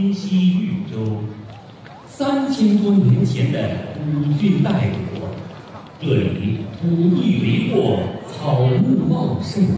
今西豫州，三千多年前的古郡代国，这里土地肥沃，草木茂盛。